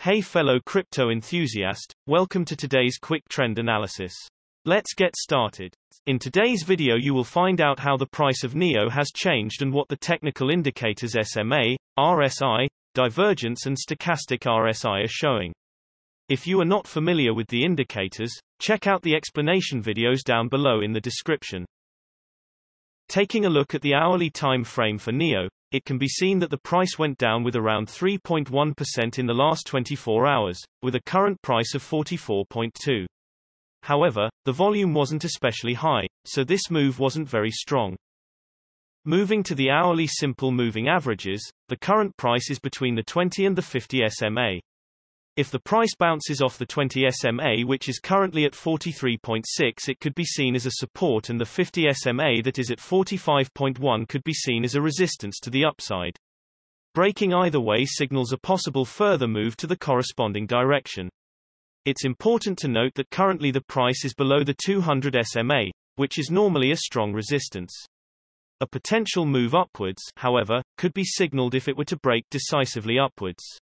Hey fellow crypto enthusiast, welcome to today's quick trend analysis. Let's get started. In today's video you will find out how the price of NEO has changed and what the technical indicators SMA, RSI, divergence and stochastic RSI are showing. If you are not familiar with the indicators, check out the explanation videos down below in the description. Taking a look at the hourly time frame for NEO, it can be seen that the price went down with around 3.1% in the last 24 hours, with a current price of 44.2. However, the volume wasn't especially high, so this move wasn't very strong. Moving to the hourly simple moving averages, the current price is between the 20 and the 50 SMA. If the price bounces off the 20 SMA which is currently at 43.6 it could be seen as a support and the 50 SMA that is at 45.1 could be seen as a resistance to the upside. Breaking either way signals a possible further move to the corresponding direction. It's important to note that currently the price is below the 200 SMA, which is normally a strong resistance. A potential move upwards, however, could be signaled if it were to break decisively upwards.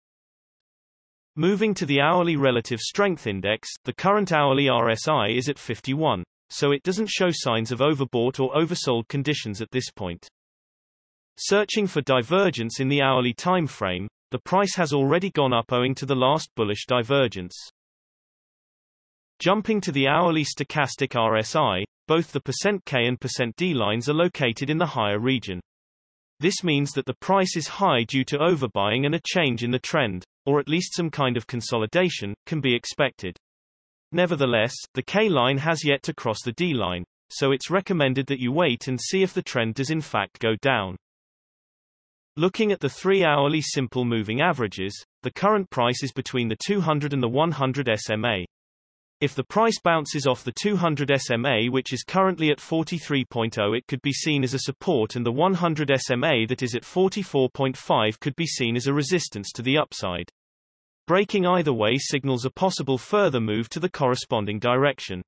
Moving to the hourly relative strength index, the current hourly RSI is at 51, so it doesn't show signs of overbought or oversold conditions at this point. Searching for divergence in the hourly time frame, the price has already gone up owing to the last bullish divergence. Jumping to the hourly stochastic RSI, both the %K and %D lines are located in the higher region. This means that the price is high due to overbuying and a change in the trend, or at least some kind of consolidation, can be expected. Nevertheless, the K line has yet to cross the D line, so it's recommended that you wait and see if the trend does in fact go down. Looking at the three-hourly simple moving averages, the current price is between the 200 and the 100 SMA. If the price bounces off the 200 SMA which is currently at 43.0 it could be seen as a support and the 100 SMA that is at 44.5 could be seen as a resistance to the upside. Breaking either way signals a possible further move to the corresponding direction.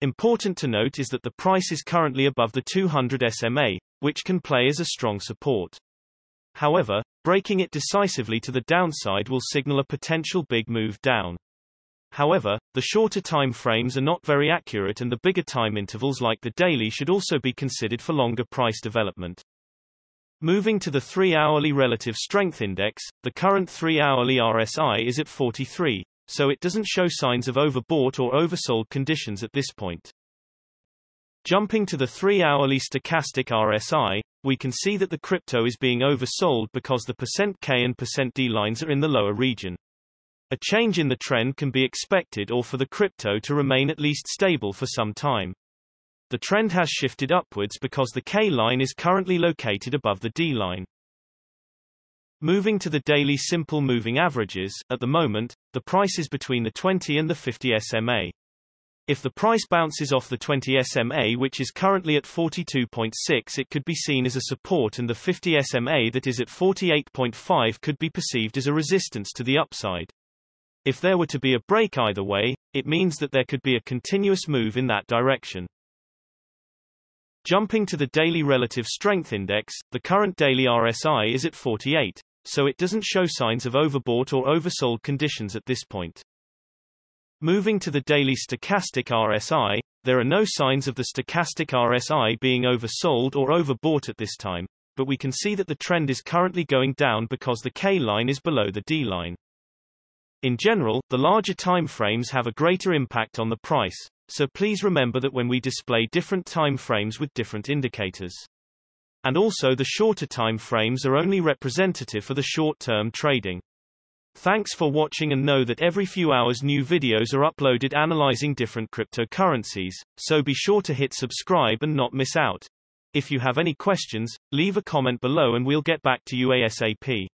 Important to note is that the price is currently above the 200 SMA, which can play as a strong support. However, breaking it decisively to the downside will signal a potential big move down. However, the shorter time frames are not very accurate and the bigger time intervals like the daily should also be considered for longer price development. Moving to the 3-hourly relative strength index, the current 3-hourly RSI is at 43, so it doesn't show signs of overbought or oversold conditions at this point. Jumping to the 3-hourly stochastic RSI, we can see that the crypto is being oversold because the percent %K and percent %D lines are in the lower region. A change in the trend can be expected or for the crypto to remain at least stable for some time. The trend has shifted upwards because the K line is currently located above the D line. Moving to the daily simple moving averages, at the moment, the price is between the 20 and the 50 SMA. If the price bounces off the 20 SMA which is currently at 42.6 it could be seen as a support and the 50 SMA that is at 48.5 could be perceived as a resistance to the upside. If there were to be a break either way, it means that there could be a continuous move in that direction. Jumping to the daily relative strength index, the current daily RSI is at 48, so it doesn't show signs of overbought or oversold conditions at this point. Moving to the daily stochastic RSI, there are no signs of the stochastic RSI being oversold or overbought at this time, but we can see that the trend is currently going down because the K line is below the D line. In general, the larger time frames have a greater impact on the price, so please remember that when we display different time frames with different indicators. And also the shorter time frames are only representative for the short-term trading. Thanks for watching and know that every few hours new videos are uploaded analyzing different cryptocurrencies, so be sure to hit subscribe and not miss out. If you have any questions, leave a comment below and we'll get back to you ASAP.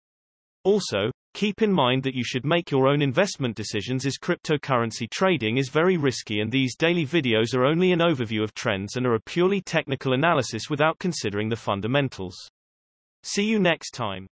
Also, Keep in mind that you should make your own investment decisions as cryptocurrency trading is very risky and these daily videos are only an overview of trends and are a purely technical analysis without considering the fundamentals. See you next time.